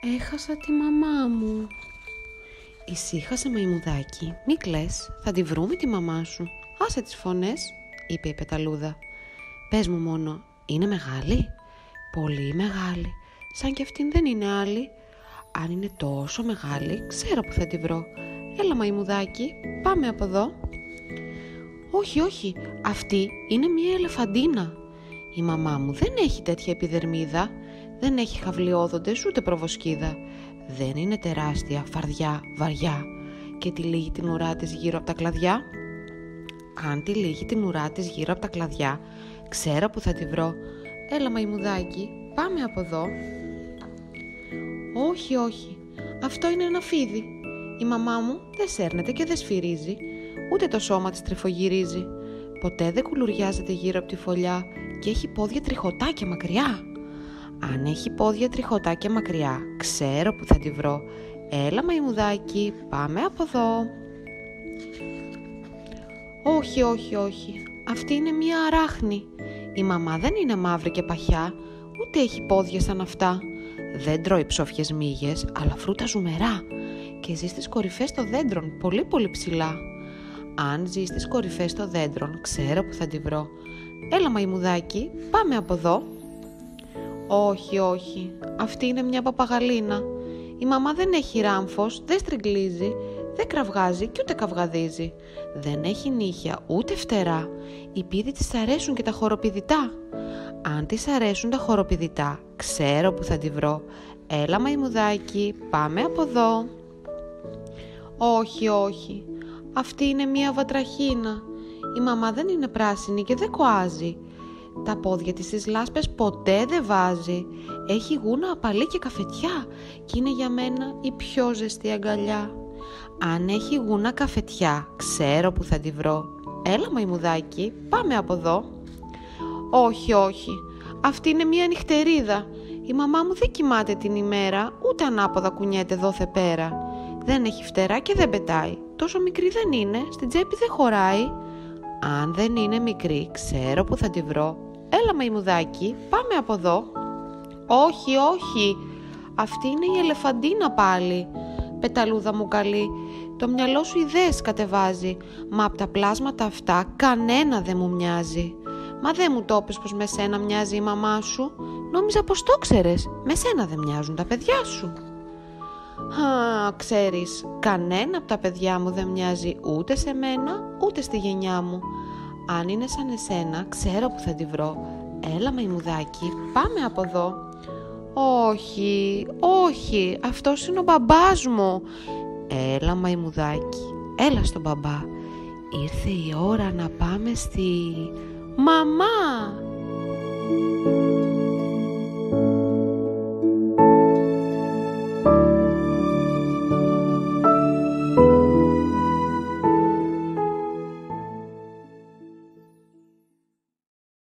Έχασα τη μαμά μου. Ησύχασε μαϊμουδάκι, μη κλαις, θα τη βρούμε τη μαμά σου. Άσε τις φωνές, είπε η πεταλούδα. Πες μου μόνο, είναι μεγάλη; Πολύ μεγάλη, σαν κι αυτήν δεν είναι άλλη. Αν είναι τόσο μεγάλη, ξέρω που θα τη βρω. Έλα μαϊμουδάκι, πάμε από εδώ. Όχι, όχι, αυτή είναι μια ελεφαντίνα. Η μαμά μου δεν έχει τέτοια επιδερμίδα, δεν έχει χαυλιόδοντες ούτε προβοσκίδα. Δεν είναι τεράστια, φαρδιά, βαριά και τη λύγει την ουρά της γύρω από τα κλαδιά; Αν τη λύγει την ουρά της γύρω από τα κλαδιά, ξέρω που θα τη βρω. Έλα μαϊμουδάκι, πάμε από εδώ. Όχι, όχι, αυτό είναι ένα φίδι. Η μαμά μου δεν σέρνεται και δεν σφυρίζει, ούτε το σώμα της τρεφογυρίζει. Ποτέ δεν κουλουριάζεται γύρω από τη φωλιά και έχει πόδια τριχωτά και μακριά. Αν έχει πόδια τριχωτά και μακριά, ξέρω που θα τη βρω. Έλα μαϊμουδάκι, πάμε από εδώ. Όχι, όχι, όχι. Αυτή είναι μία αράχνη. Η μαμά δεν είναι μαύρη και παχιά, ούτε έχει πόδια σαν αυτά. Δεν τρώει ψόφιες μύγες, αλλά φρούτα ζουμερά και ζει στις κορυφές των δέντρων, πολύ πολύ ψηλά. Αν ζει στις κορυφές των δέντρων, ξέρω που θα τη βρω. Έλα μαϊμουδάκι, πάμε από εδώ. Όχι, όχι, αυτή είναι μια παπαγαλίνα. Η μαμά δεν έχει ράμφος, δεν στριγκλίζει, δεν κραυγάζει και ούτε καυγαδίζει. Δεν έχει νύχια ούτε φτερά. Οι πίδοι της αρέσουν και τα χοροπηδητά. Αν της αρέσουν τα χοροπηδητά, ξέρω που θα τη βρω. Έλα μαϊμουδάκι, πάμε από εδώ. Όχι, όχι, αυτή είναι μία βατραχίνα. Η μαμά δεν είναι πράσινη και δεν κοάζει. Τα πόδια της στις λάσπες ποτέ δεν βάζει. Έχει γούνα απαλή και καφετιά και είναι για μένα η πιο ζεστή αγκαλιά. Αν έχει γούνα καφετιά, ξέρω που θα τη βρω. Έλα μαϊμουδάκι, πάμε από εδώ. Όχι, όχι, αυτή είναι μια νυχτερίδα. Η μαμά μου δεν κοιμάται την ημέρα, ούτε ανάποδα κουνιέται δόθε πέρα. Δεν έχει φτερά και δεν πετάει. Τόσο μικρή δεν είναι, στην τσέπη δεν χωράει. Αν δεν είναι μικρή, ξέρω που θα τη βρω. Έλα μαϊμουδάκι, πάμε από εδώ. Όχι, όχι, αυτή είναι η ελεφαντίνα πάλι. Πεταλούδα μου καλή, το μυαλό σου ιδέες κατεβάζει, μα από τα πλάσματα αυτά κανένα δεν μου μοιάζει. Μα δεν μου το πες πως με σένα μοιάζει η μαμά σου. Νόμιζα πως το ξέρες. Με σένα δεν μοιάζουν τα παιδιά σου. Α, ξέρεις, κανένα από τα παιδιά μου δεν μοιάζει ούτε σε μένα, ούτε στη γενιά μου. Αν είναι σαν εσένα, ξέρω που θα τη βρω. Έλα μαϊμουδάκι, πάμε από εδώ. Όχι, όχι, αυτός είναι ο μπαμπάς μου. Έλα μαϊμουδάκι, έλα στον μπαμπά. Ήρθε η ώρα να πάμε στη... Μαμά!